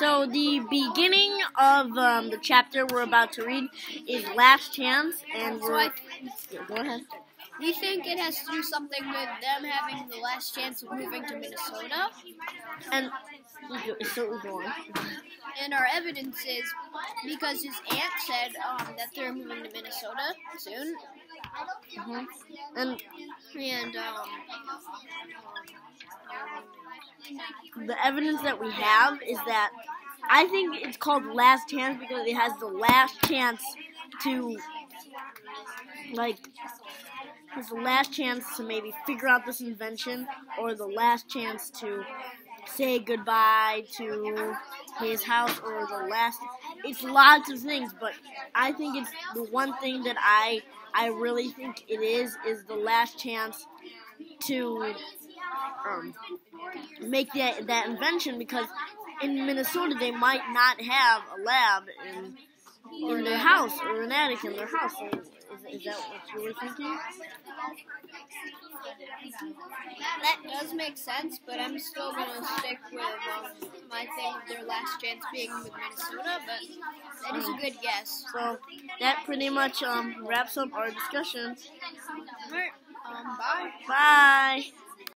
So the beginning of um, the chapter we're about to read is Last Chance, and we're I, yeah, go ahead. we think it has to do something with them having the last chance of moving to Minnesota. And so go on. And our evidence is because his aunt said um, that they're moving to Minnesota soon. Mhm. And And um, the evidence that we have is that I think it's called Last Chance because it has the last chance to like has the last chance to maybe figure out this invention or the last chance to say goodbye to his house or the last it's lots of things but I think it's the one thing that I I really think it is is the last chance to um, make that that invention because in Minnesota they might not have a lab in in their house or an attic in their house. So is, is that what you were thinking? that does make sense, but I'm still gonna stick with um, my thing of their last chance being with Minnesota. But that is a good guess. So that pretty much um, wraps up our discussion. Um, bye. Bye.